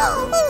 ああ、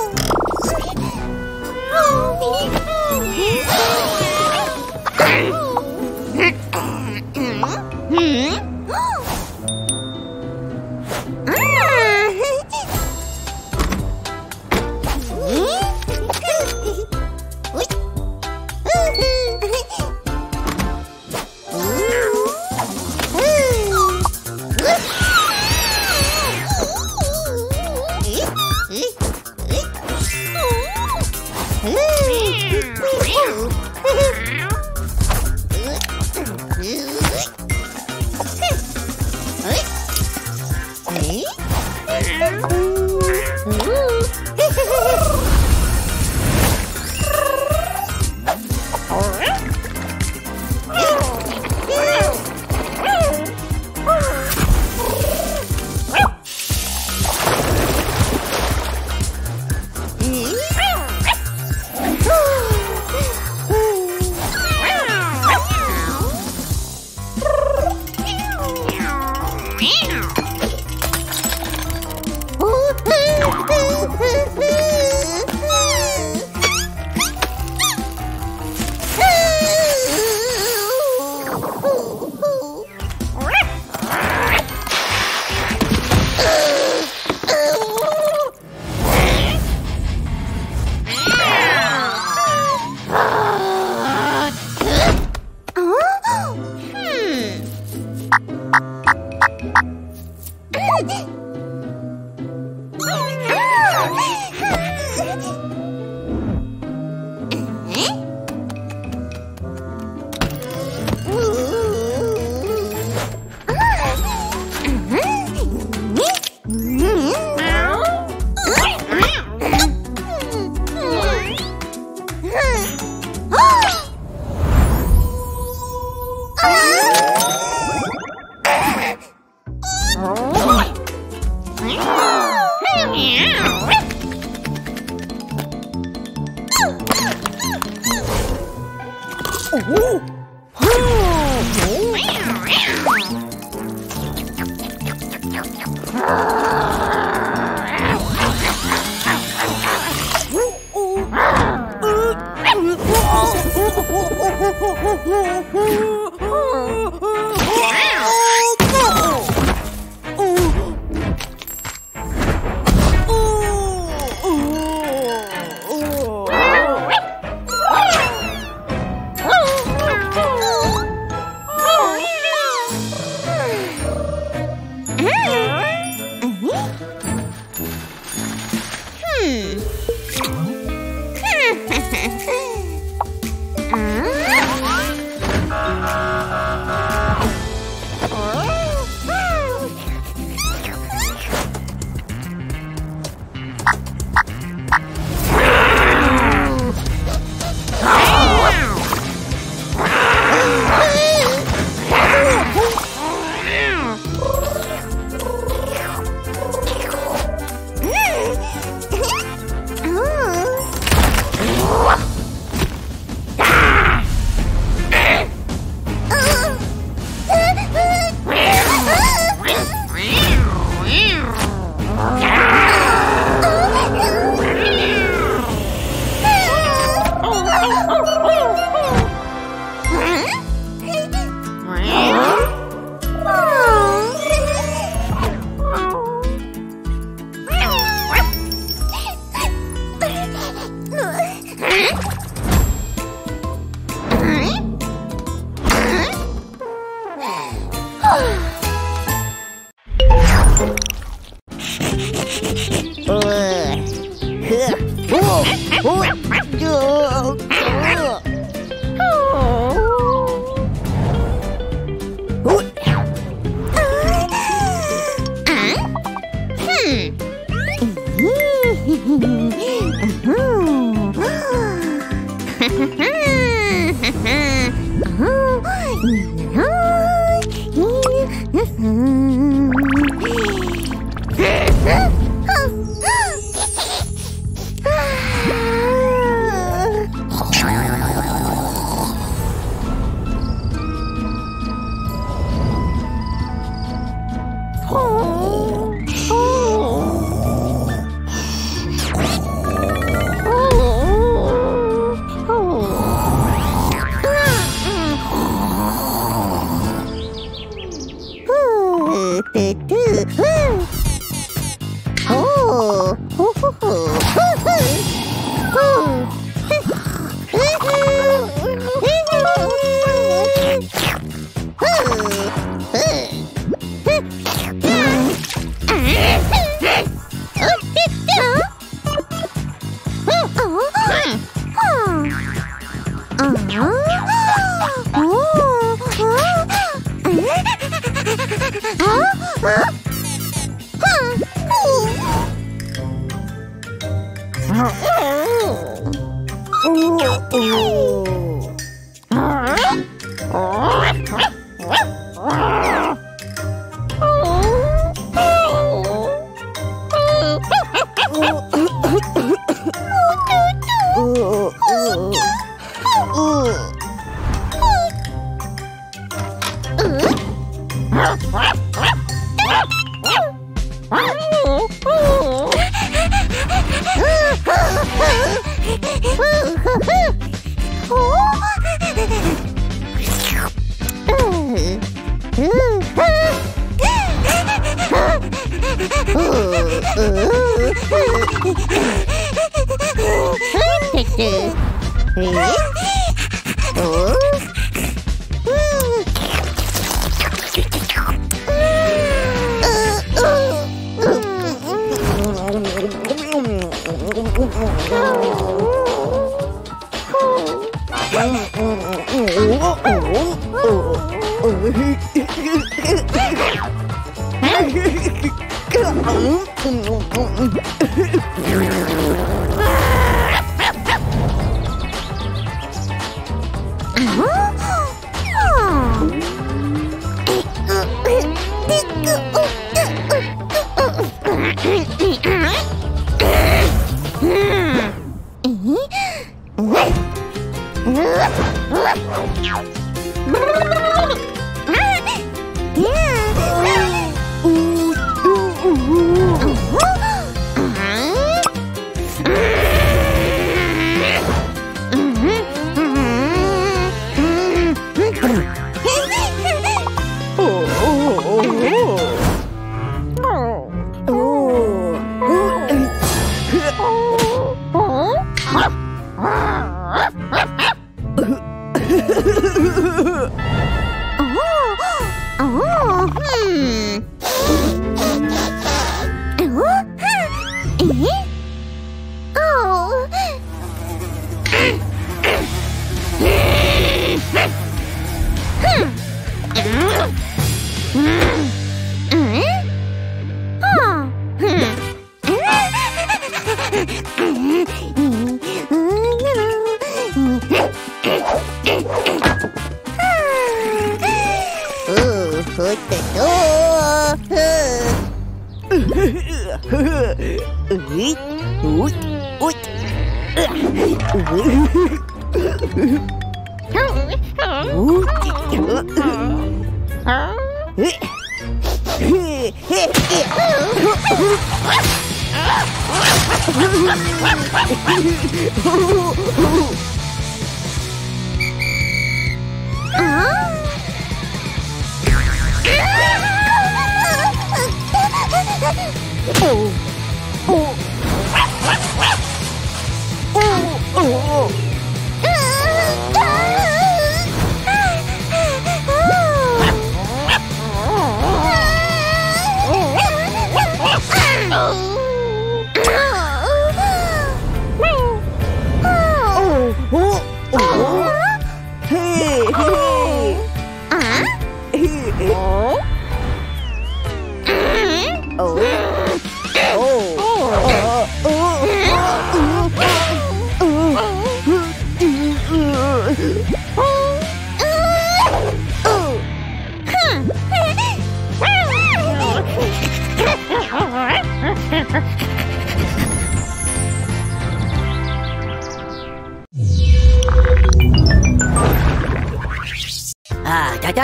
Ha ha ha ha ha!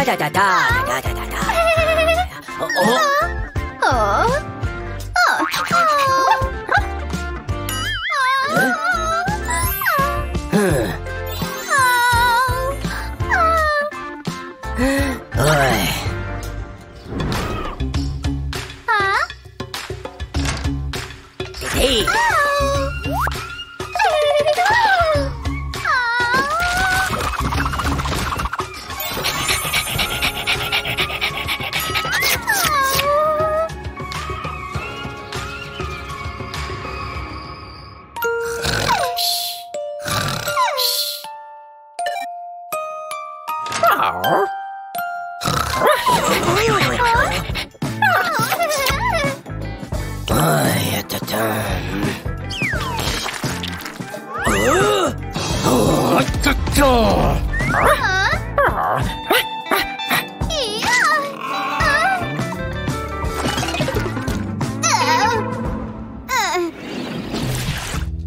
ダダダダ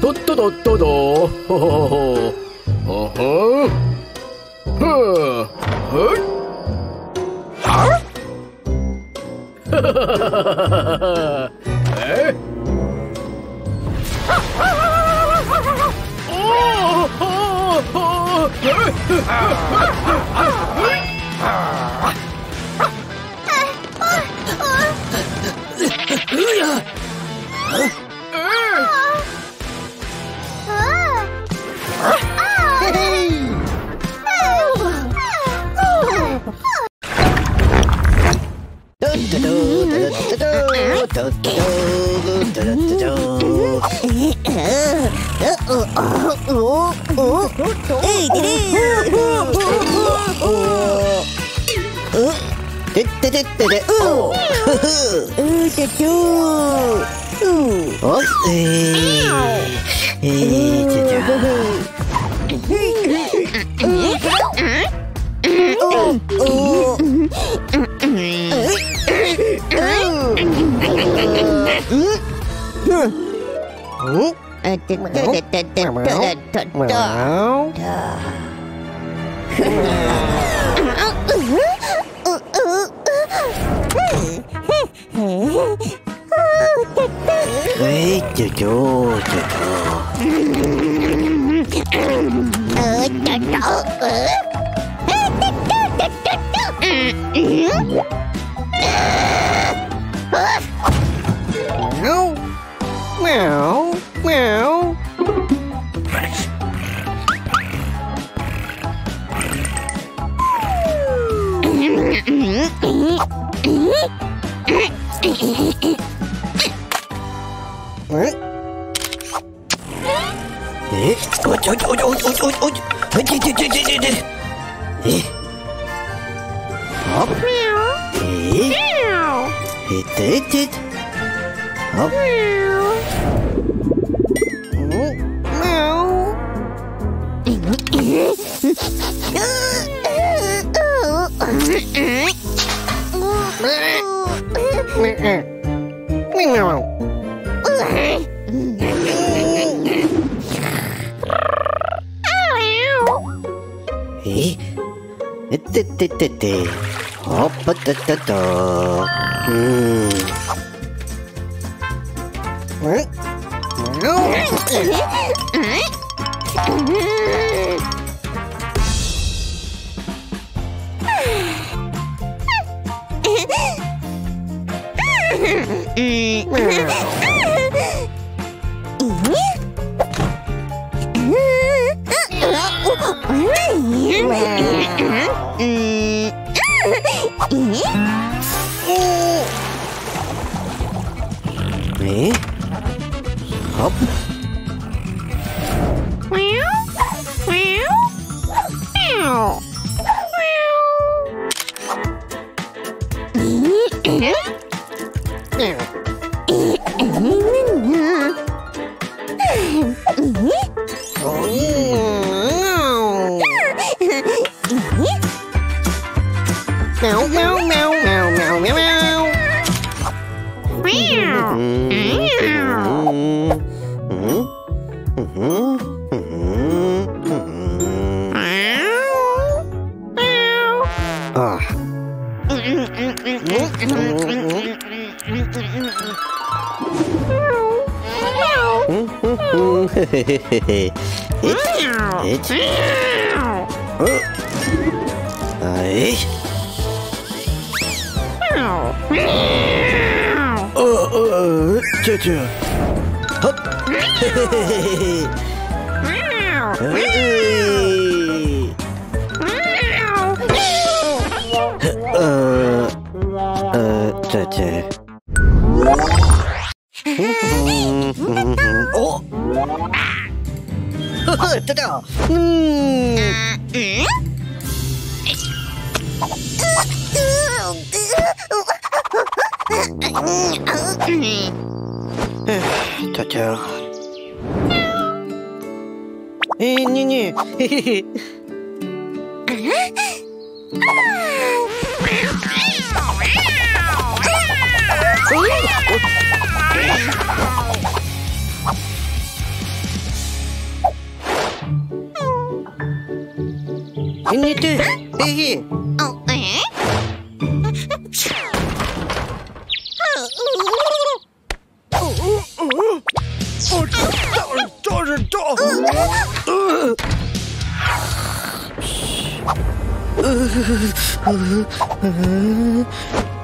とっととっととほほほほほ Ê, chà chà, chà chà. Meow, meow. Hop. Meow. Meow. It did it. Hop. Meow. え？あえ？え？っとえ？っとえ？っとあえ？え？ってってってってほっぱったったとうん Wow. ああちゃちゃおただうんたち 언니들 빼히 어, 에? 네? 으흐흐흐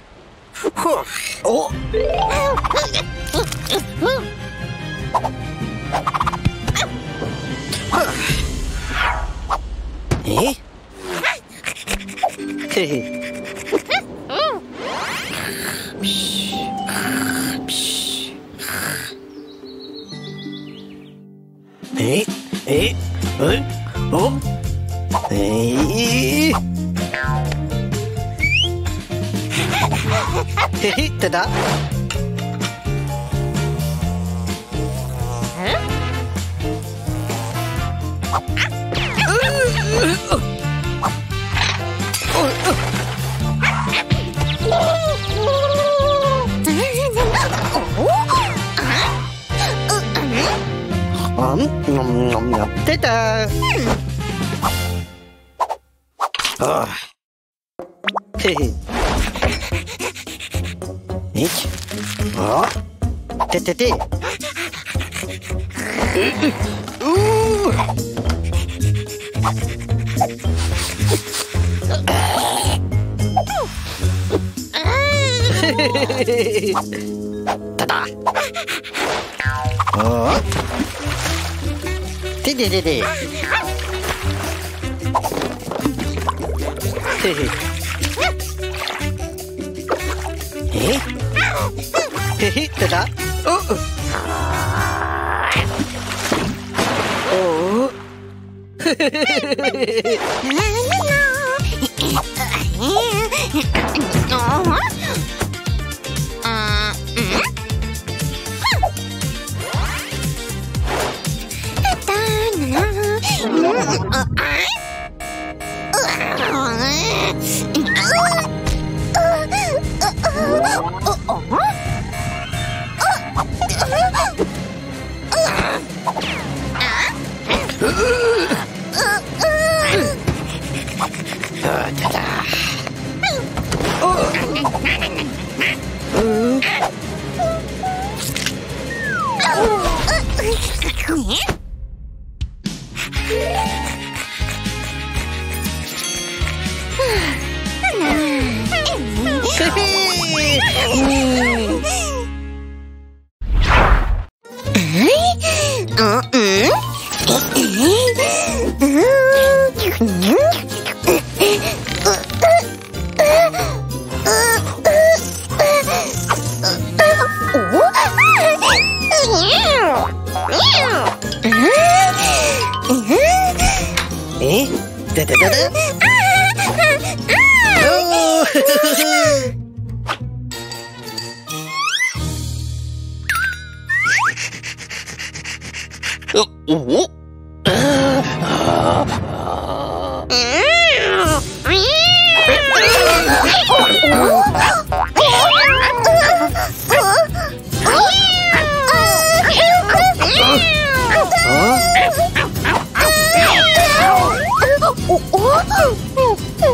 へへえええおえいへへ ただあん la la la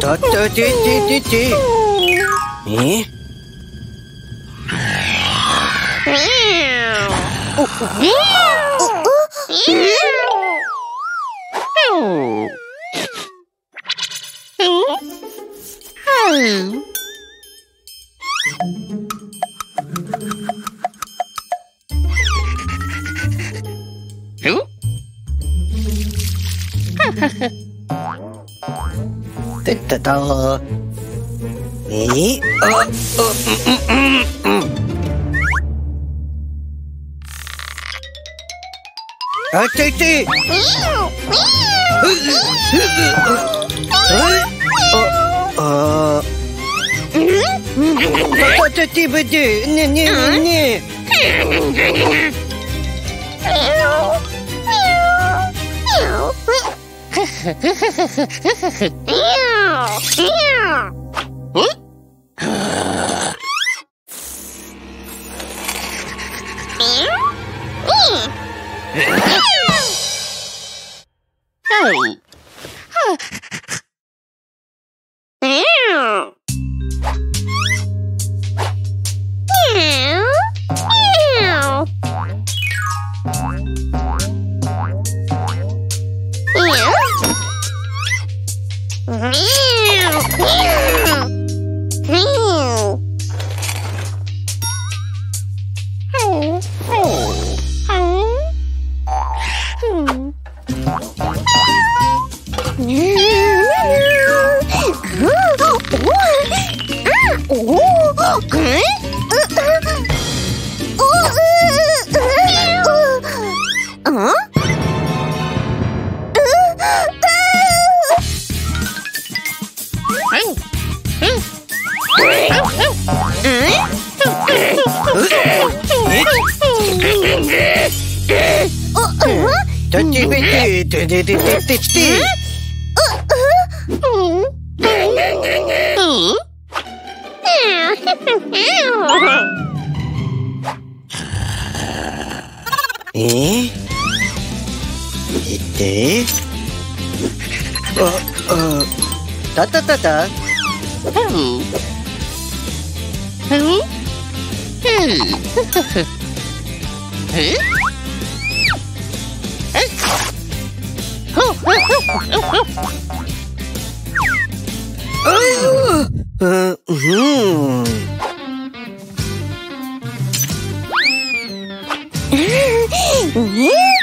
だったででででえだ っただえ？あうんうん。うんうんあったいてあああたてばでねねねね all.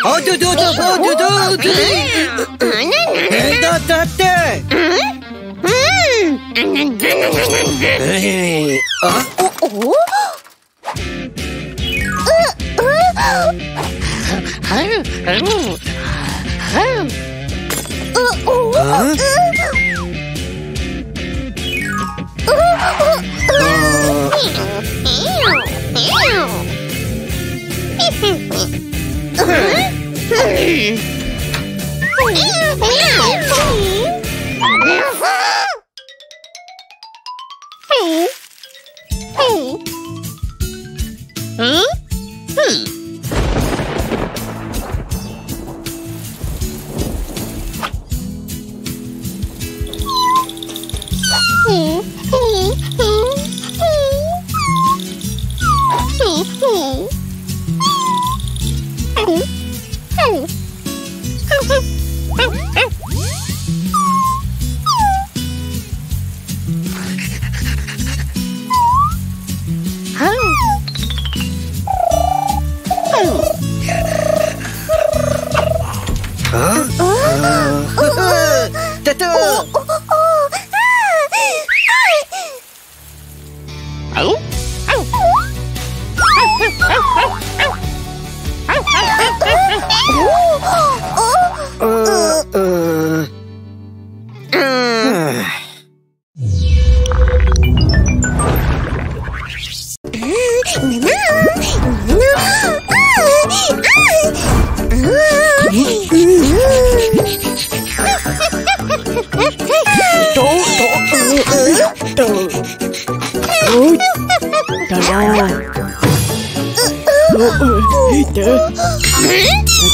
어두두두두두두. 나나나. 어? 어? 어? 어? Huh?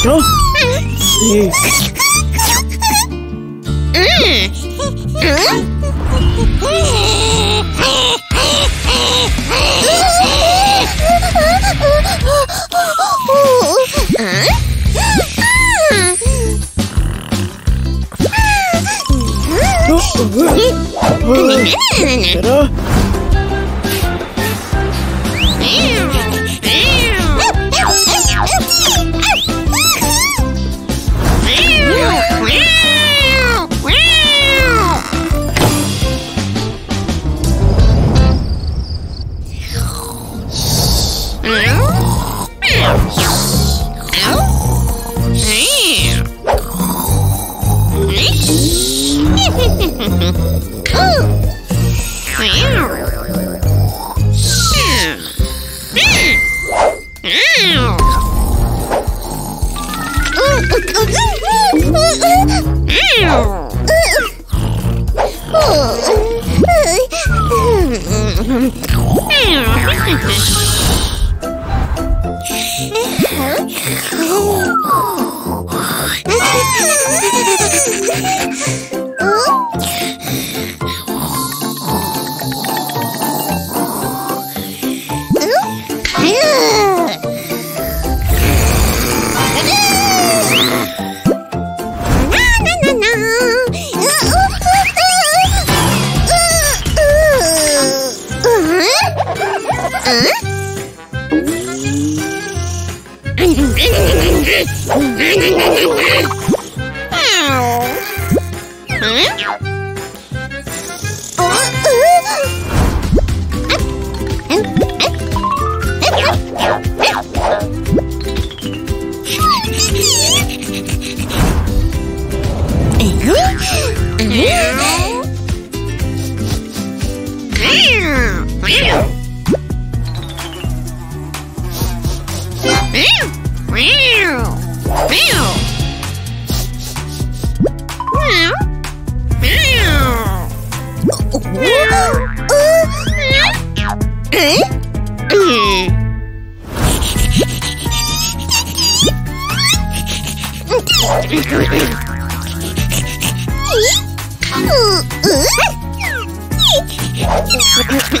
Close Jellyfish. Yeah.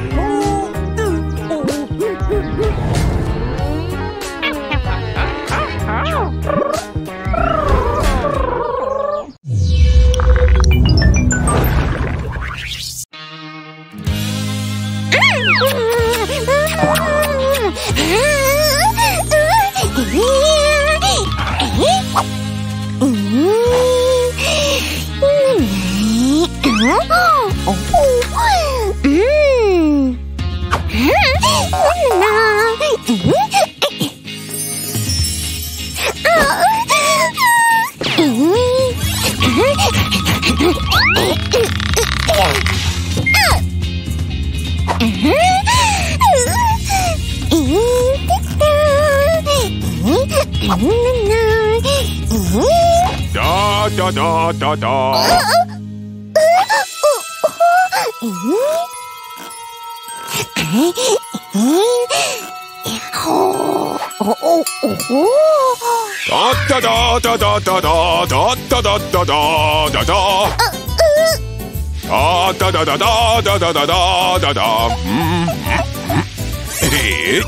だだだだだだだだだだだだあだだだだだだだだだだうんえっえっ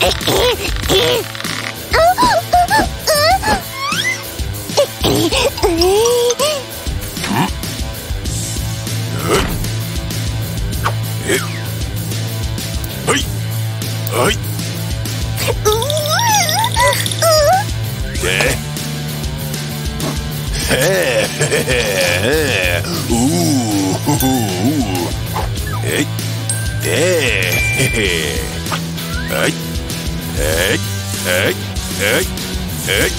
えっえっ ooh, hey, hey, hey, hey, hey, hey, hey.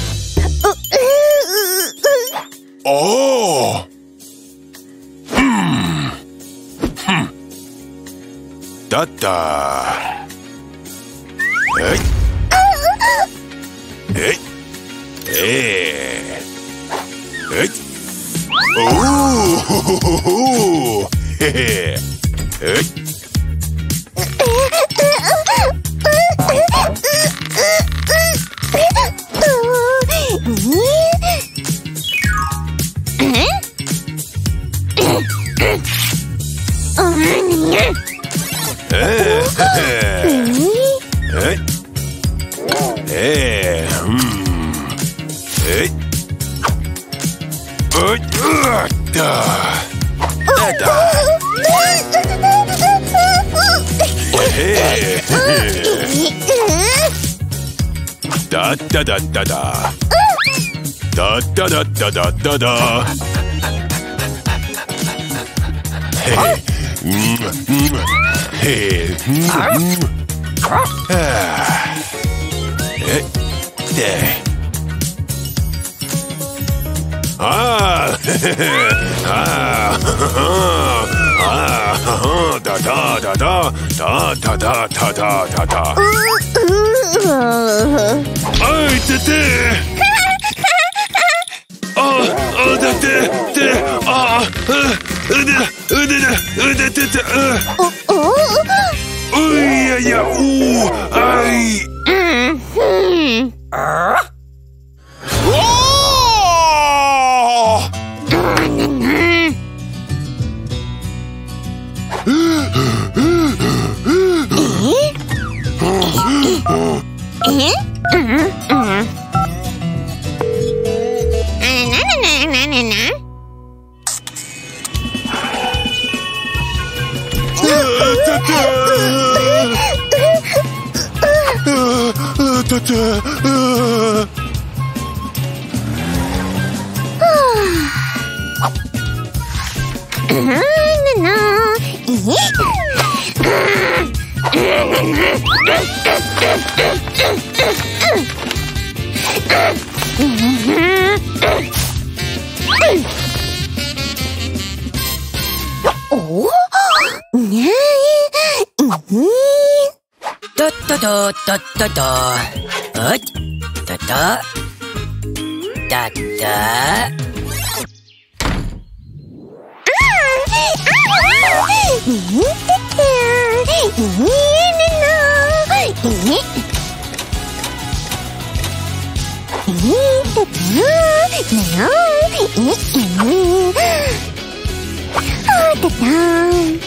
Oh. Hmm. Hmm. Hey. Hey. Hey. Ooh! だだだだだだだだだだだだへえうんうんへえうん。うん。はあえで。あ ああああだだだだだだだだだだ 아이 뜨뜨 어어 뜨뜨 뜨아 으드 으드 으드 뜨뜨 으 어, 어? 어, 어? 으야야 우 아이. 음, 음. Yeah. うん。たたん。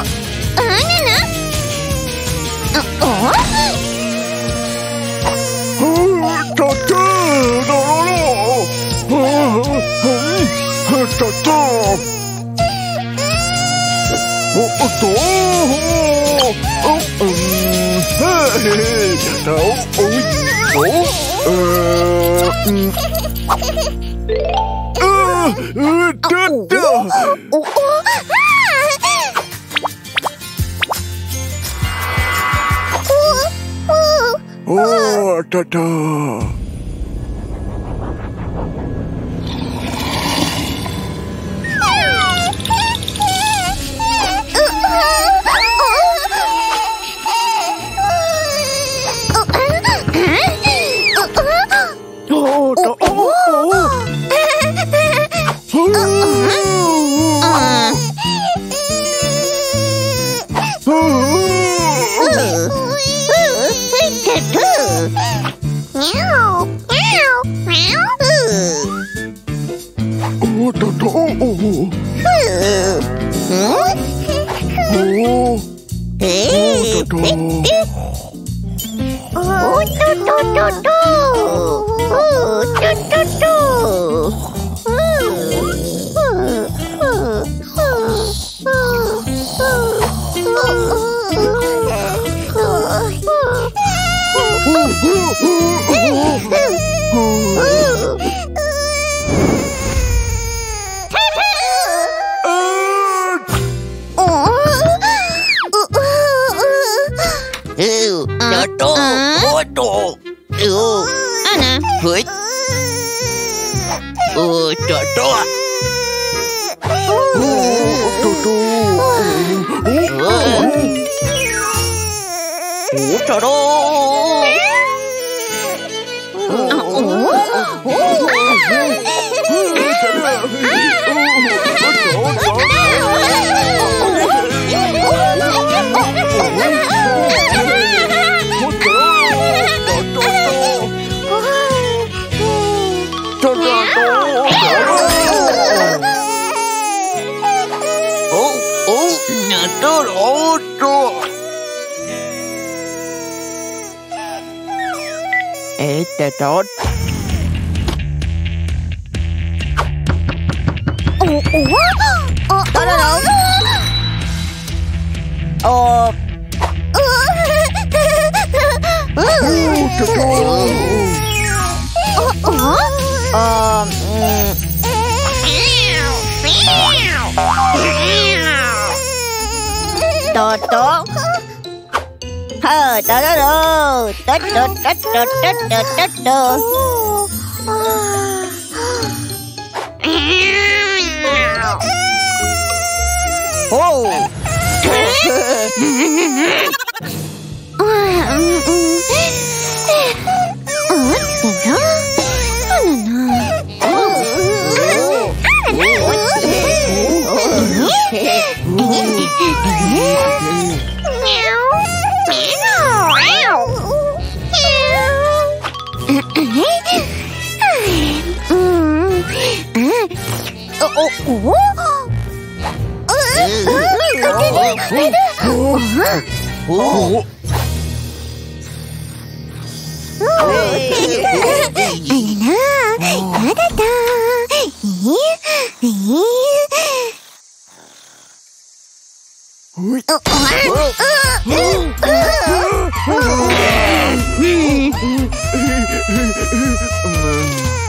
だっておっとおうんへへおおおうんあうだったお おっとっと。 Oh, うちょっと、おっと để trốn Đó là đúng Ờ. Ờ Toto Hơ, đó đó đó Oh. Yeah. らろ、とっとっとっとっと